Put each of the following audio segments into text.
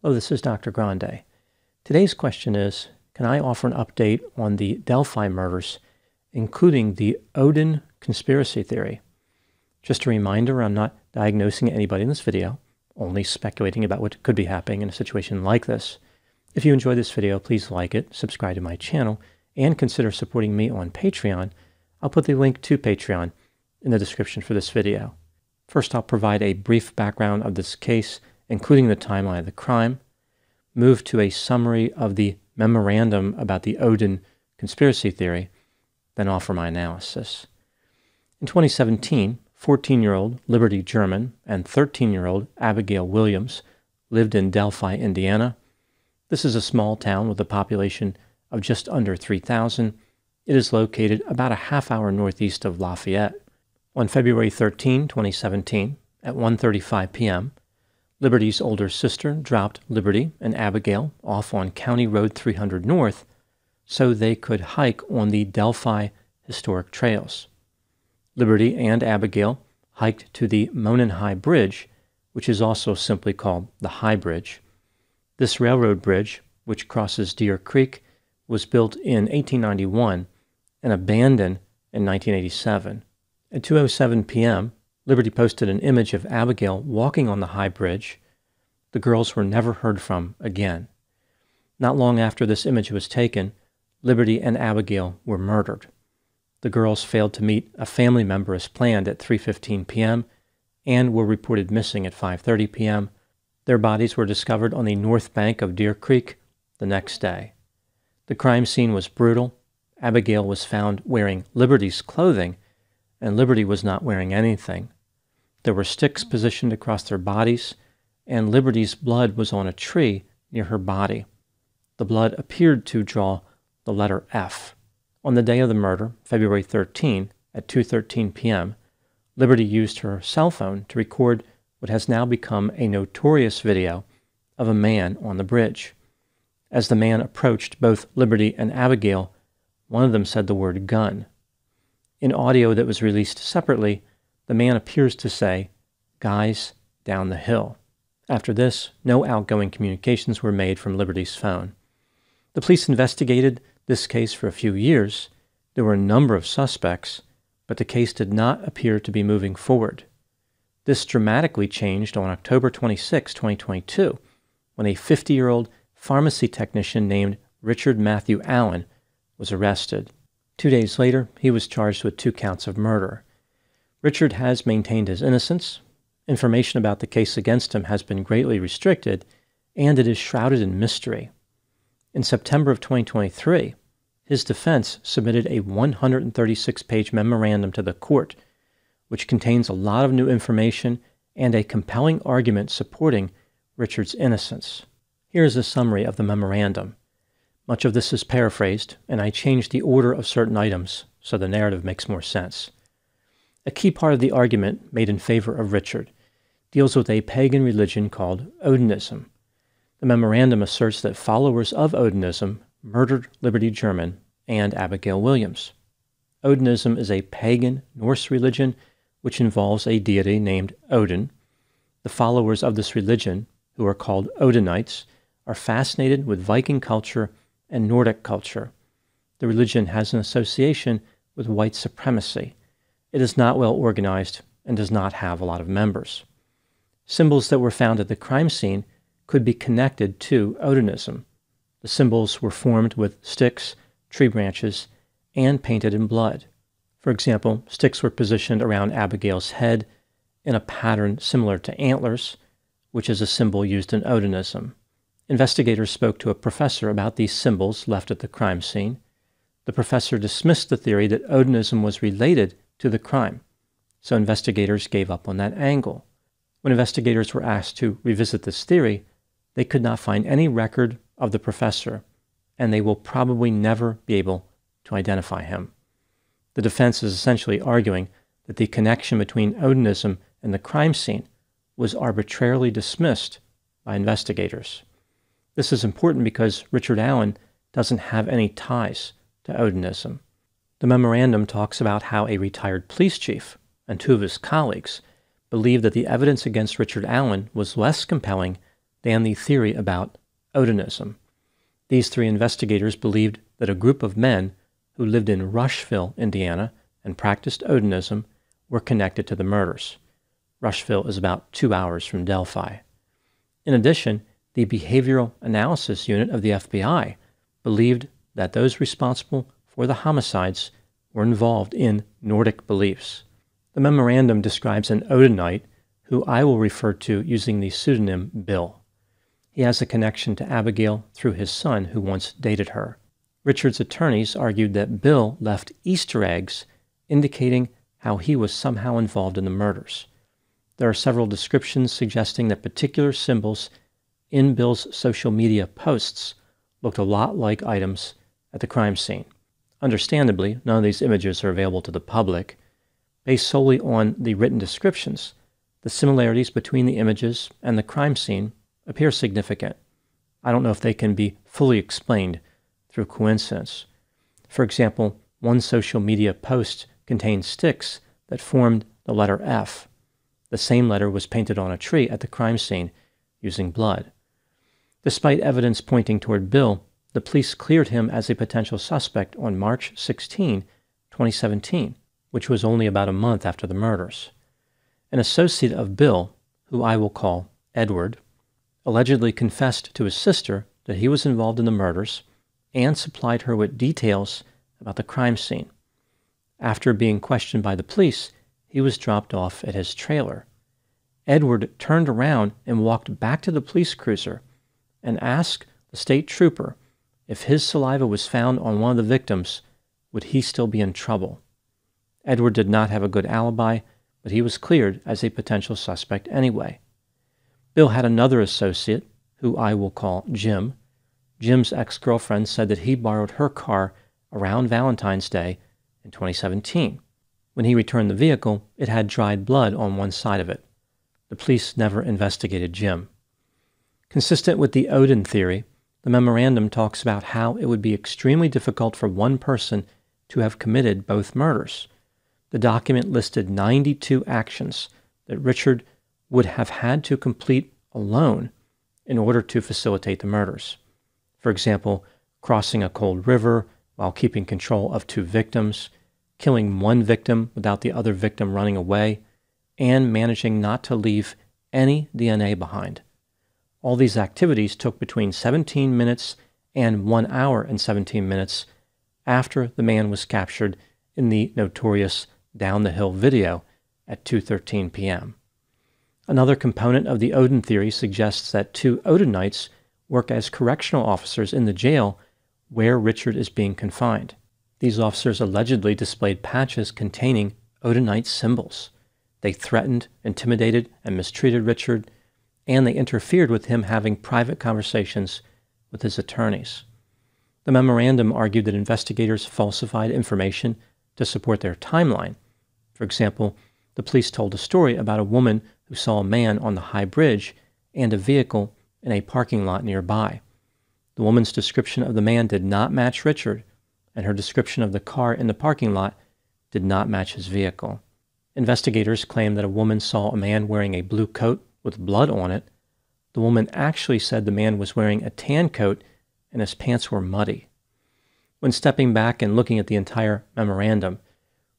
Hello, this is Dr. Grande. Today's question is Can I offer an update on the Delphi murders, including the Odin conspiracy theory? Just a reminder I'm not diagnosing anybody in this video, only speculating about what could be happening in a situation like this. If you enjoyed this video, please like it, subscribe to my channel, and consider supporting me on Patreon. I'll put the link to Patreon in the description for this video. First, I'll provide a brief background of this case, including the timeline of the crime, move to a summary of the memorandum about the Odin conspiracy theory, then offer my analysis. In 2017, 14 year old Liberty German and 13 year old Abigail Williams lived in Delphi, Indiana. This is a small town with a population of just under 3,000. It is located about a half hour northeast of Lafayette. On February 13, 2017, at 1:35 p.m., Liberty's older sister dropped Liberty and Abigail off on County Road 300 North so they could hike on the Delphi historic trails. Liberty and Abigail hiked to the Monon High Bridge, which is also simply called the High Bridge. This railroad bridge, which crosses Deer Creek, was built in 1891 and abandoned in 1987. At 2:07 p.m., Liberty posted an image of Abigail walking on the high bridge. The girls were never heard from again. Not long after this image was taken, Liberty and Abigail were murdered. The girls failed to meet a family member as planned at 3:15 p.m. and were reported missing at 5:30 p.m. Their bodies were discovered on the north bank of Deer Creek the next day. The crime scene was brutal. Abigail was found wearing Liberty's clothing and Liberty was not wearing anything. There were sticks positioned across their bodies, and Liberty's blood was on a tree near her body. The blood appeared to draw the letter F. On the day of the murder, February 13, at 2:13 p.m., Liberty used her cell phone to record what has now become a notorious video of a man on the bridge. As the man approached both Liberty and Abigail, one of them said the word gun. In audio that was released separately, the man appears to say, Guys, down the hill. After this, no outgoing communications were made from Liberty's phone. The police investigated this case for a few years. There were a number of suspects, but the case did not appear to be moving forward. This dramatically changed on October 26, 2022, when a 50 year old pharmacy technician named Richard Matthew Allen was arrested. Two days later, he was charged with two counts of murder. Richard has maintained his innocence. Information about the case against him has been greatly restricted, and it is shrouded in mystery. In September of 2023, his defense submitted a 136 page memorandum to the court, which contains a lot of new information and a compelling argument supporting Richard's innocence. Here is a summary of the memorandum. Much of this is paraphrased, and I changed the order of certain items so the narrative makes more sense. A key part of the argument made in favor of Richard deals with a pagan religion called Odinism. The memorandum asserts that followers of Odinism murdered Liberty German and Abigail Williams. Odinism is a pagan Norse religion which involves a deity named Odin. The followers of this religion, who are called Odinites, are fascinated with Viking culture and Nordic culture. The religion has an association with white supremacy. It is not well organized and does not have a lot of members. Symbols that were found at the crime scene could be connected to Odinism. The symbols were formed with sticks, tree branches, and painted in blood. For example, sticks were positioned around Abigail's head in a pattern similar to antlers, which is a symbol used in Odinism. Investigators spoke to a professor about these symbols left at the crime scene. The professor dismissed the theory that Odinism was related to the crime, so investigators gave up on that angle. When investigators were asked to revisit this theory, they could not find any record of the professor, and they will probably never be able to identify him. The defense is essentially arguing that the connection between Odinism and the crime scene was arbitrarily dismissed by investigators. This is important because Richard Allen doesn't have any ties to Odinism. The memorandum talks about how a retired police chief and two of his colleagues believed that the evidence against Richard Allen was less compelling than the theory about Odinism. These three investigators believed that a group of men who lived in Rushville, Indiana, and practiced Odinism were connected to the murders. Rushville is about two hours from Delphi. In addition, the Behavioral Analysis Unit of the FBI believed that those responsible for the homicides were involved in Nordic beliefs. The memorandum describes an Odinite who I will refer to using the pseudonym Bill. He has a connection to Abigail through his son who once dated her. Richard's attorneys argued that Bill left Easter eggs indicating how he was somehow involved in the murders. There are several descriptions suggesting that particular symbols in Bill's social media posts looked a lot like items at the crime scene. Understandably, none of these images are available to the public. Based solely on the written descriptions, the similarities between the images and the crime scene appear significant. I don't know if they can be fully explained through coincidence. For example, one social media post contained sticks that formed the letter F. The same letter was painted on a tree at the crime scene using blood. Despite evidence pointing toward Bill, the police cleared him as a potential suspect on March 16, 2017, which was only about a month after the murders. An associate of Bill, who I will call Edward, allegedly confessed to his sister that he was involved in the murders and supplied her with details about the crime scene. After being questioned by the police, he was dropped off at his trailer. Edward turned around and walked back to the police cruiser and asked the state trooper if his saliva was found on one of the victims, would he still be in trouble? Edward did not have a good alibi, but he was cleared as a potential suspect anyway. Bill had another associate, who I will call Jim. Jim's ex girlfriend said that he borrowed her car around Valentine's Day in 2017. When he returned the vehicle, it had dried blood on one side of it. The police never investigated Jim. Consistent with the Odin theory, the memorandum talks about how it would be extremely difficult for one person to have committed both murders. The document listed 92 actions that Richard would have had to complete alone in order to facilitate the murders. For example, crossing a cold river while keeping control of two victims, killing one victim without the other victim running away, and managing not to leave any DNA behind. All these activities took between 17 minutes and 1 hour and 17 minutes after the man was captured in the notorious Down the Hill video at 2:13 p.m. Another component of the Odin theory suggests that two Odinites work as correctional officers in the jail where Richard is being confined. These officers allegedly displayed patches containing Odinite symbols. They threatened, intimidated, and mistreated Richard and they interfered with him having private conversations with his attorneys. The memorandum argued that investigators falsified information to support their timeline. For example, the police told a story about a woman who saw a man on the high bridge and a vehicle in a parking lot nearby. The woman's description of the man did not match Richard, and her description of the car in the parking lot did not match his vehicle. Investigators claimed that a woman saw a man wearing a blue coat with blood on it, the woman actually said the man was wearing a tan coat and his pants were muddy. When stepping back and looking at the entire memorandum,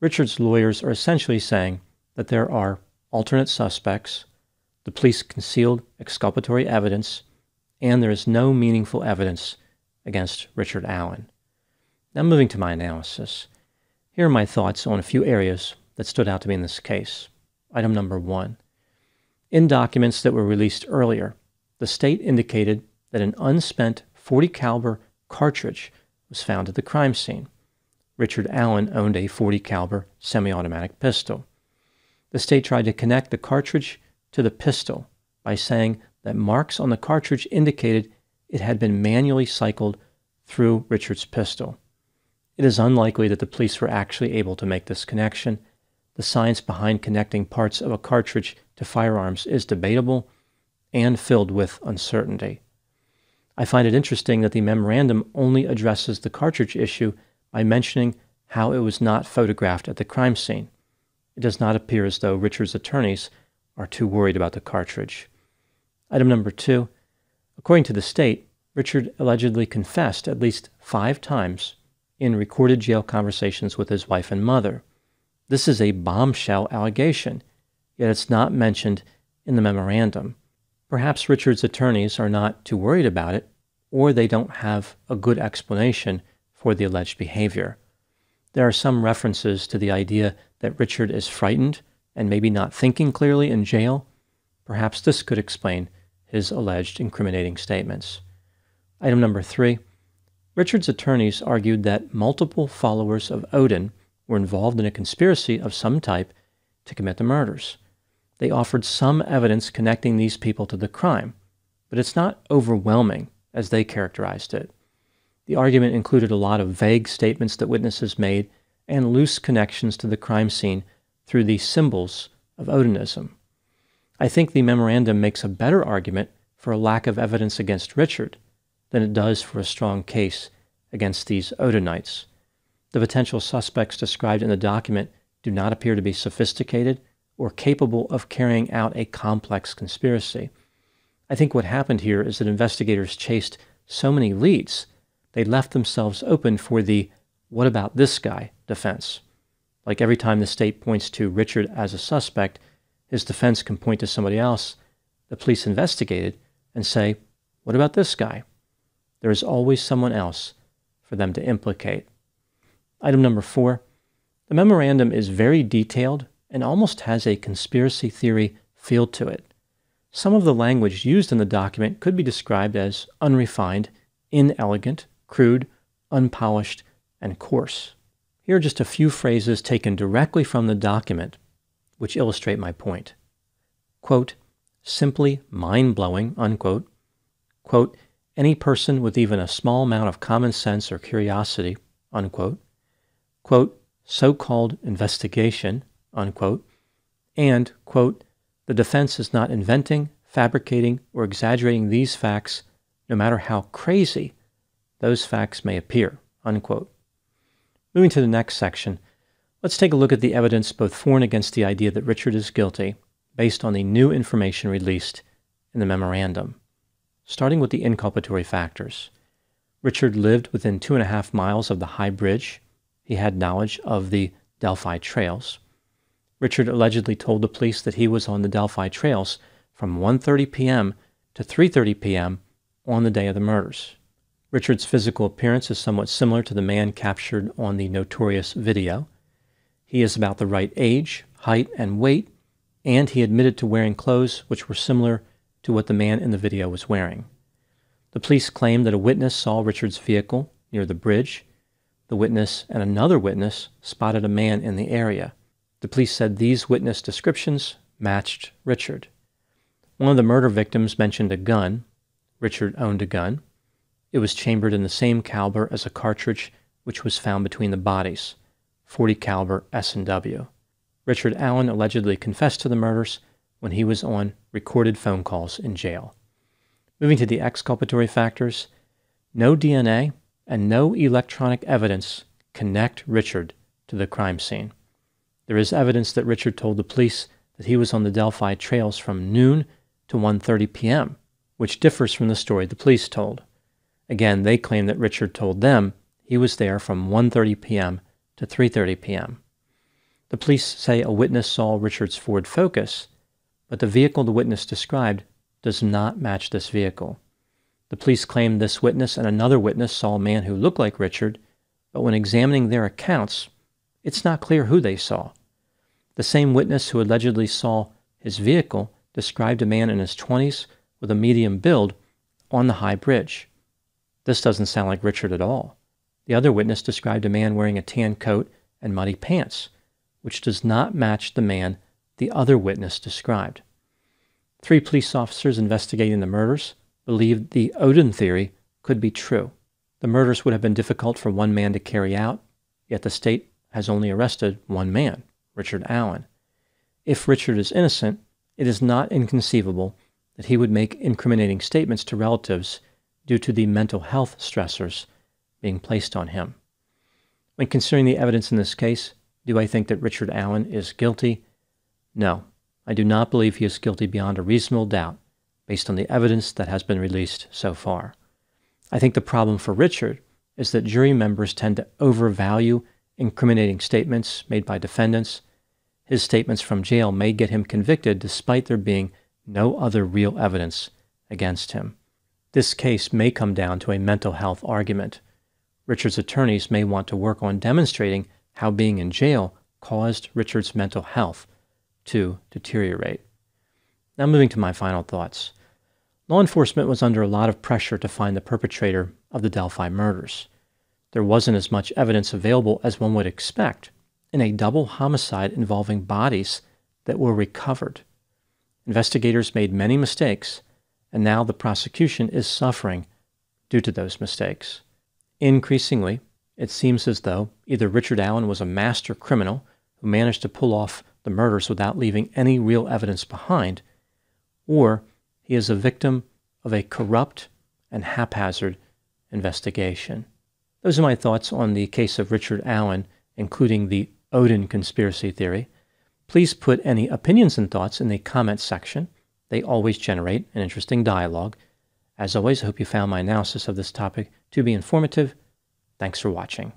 Richard's lawyers are essentially saying that there are alternate suspects, the police concealed exculpatory evidence, and there is no meaningful evidence against Richard Allen. Now, moving to my analysis. Here are my thoughts on a few areas that stood out to me in this case. Item number one in documents that were released earlier, the state indicated that an unspent 40 caliber cartridge was found at the crime scene. Richard Allen owned a 40 caliber semi-automatic pistol. The state tried to connect the cartridge to the pistol by saying that marks on the cartridge indicated it had been manually cycled through Richard's pistol. It is unlikely that the police were actually able to make this connection. The science behind connecting parts of a cartridge to firearms is debatable and filled with uncertainty. I find it interesting that the memorandum only addresses the cartridge issue by mentioning how it was not photographed at the crime scene. It does not appear as though Richard's attorneys are too worried about the cartridge. Item number two According to the state, Richard allegedly confessed at least five times in recorded jail conversations with his wife and mother. This is a bombshell allegation, yet it's not mentioned in the memorandum. Perhaps Richard's attorneys are not too worried about it, or they don't have a good explanation for the alleged behavior. There are some references to the idea that Richard is frightened and maybe not thinking clearly in jail. Perhaps this could explain his alleged incriminating statements. Item number three Richard's attorneys argued that multiple followers of Odin were involved in a conspiracy of some type to commit the murders. They offered some evidence connecting these people to the crime, but it's not overwhelming as they characterized it. The argument included a lot of vague statements that witnesses made and loose connections to the crime scene through the symbols of Odinism. I think the memorandum makes a better argument for a lack of evidence against Richard than it does for a strong case against these Odinites. The potential suspects described in the document do not appear to be sophisticated or capable of carrying out a complex conspiracy. I think what happened here is that investigators chased so many leads, they left themselves open for the what about this guy defense. Like every time the state points to Richard as a suspect, his defense can point to somebody else the police investigated and say, what about this guy? There is always someone else for them to implicate. Item number four the memorandum is very detailed and almost has a conspiracy theory feel to it. Some of the language used in the document could be described as unrefined, inelegant, crude, unpolished, and coarse. Here are just a few phrases taken directly from the document which illustrate my point. Quote, simply mind blowing, unquote. Quote, any person with even a small amount of common sense or curiosity, unquote. Quote, so called investigation, unquote. And, quote, the defense is not inventing, fabricating, or exaggerating these facts, no matter how crazy those facts may appear, unquote. Moving to the next section, let's take a look at the evidence both for and against the idea that Richard is guilty based on the new information released in the memorandum. Starting with the inculpatory factors. Richard lived within two and a half miles of the High Bridge. He had knowledge of the Delphi trails. Richard allegedly told the police that he was on the Delphi trails from 1:30 p.m. to 3:30 p.m. on the day of the murders. Richard's physical appearance is somewhat similar to the man captured on the notorious video. He is about the right age, height, and weight, and he admitted to wearing clothes which were similar to what the man in the video was wearing. The police claim that a witness saw Richard's vehicle near the bridge. The witness and another witness spotted a man in the area. The police said these witness descriptions matched Richard. One of the murder victims mentioned a gun. Richard owned a gun. It was chambered in the same caliber as a cartridge which was found between the bodies, 40 caliber S&W. Richard Allen allegedly confessed to the murders when he was on recorded phone calls in jail. Moving to the exculpatory factors, no DNA and no electronic evidence connect Richard to the crime scene. There is evidence that Richard told the police that he was on the Delphi trails from noon to 1:30 p.m., which differs from the story the police told. Again, they claim that Richard told them he was there from 1:30 p.m. to 3:30 p.m. The police say a witness saw Richard's Ford Focus, but the vehicle the witness described does not match this vehicle. The police claim this witness and another witness saw a man who looked like Richard, but when examining their accounts, it's not clear who they saw. The same witness who allegedly saw his vehicle described a man in his 20s with a medium build on the high bridge. This doesn't sound like Richard at all. The other witness described a man wearing a tan coat and muddy pants, which does not match the man the other witness described. Three police officers investigating the murders believed the Odin theory could be true. The murders would have been difficult for one man to carry out, yet the state has only arrested one man, Richard Allen. If Richard is innocent, it is not inconceivable that he would make incriminating statements to relatives due to the mental health stressors being placed on him. When considering the evidence in this case, do I think that Richard Allen is guilty? No, I do not believe he is guilty beyond a reasonable doubt based on the evidence that has been released so far. I think the problem for Richard is that jury members tend to overvalue incriminating statements made by defendants. His statements from jail may get him convicted despite there being no other real evidence against him. This case may come down to a mental health argument. Richard's attorneys may want to work on demonstrating how being in jail caused Richard's mental health to deteriorate. Now, moving to my final thoughts. Law enforcement was under a lot of pressure to find the perpetrator of the Delphi murders. There wasn't as much evidence available as one would expect in a double homicide involving bodies that were recovered. Investigators made many mistakes, and now the prosecution is suffering due to those mistakes. Increasingly, it seems as though either Richard Allen was a master criminal who managed to pull off the murders without leaving any real evidence behind, or he is a victim of a corrupt and haphazard investigation. Those are my thoughts on the case of Richard Allen, including the Odin conspiracy theory. Please put any opinions and thoughts in the comments section. They always generate an interesting dialogue. As always, I hope you found my analysis of this topic to be informative. Thanks for watching.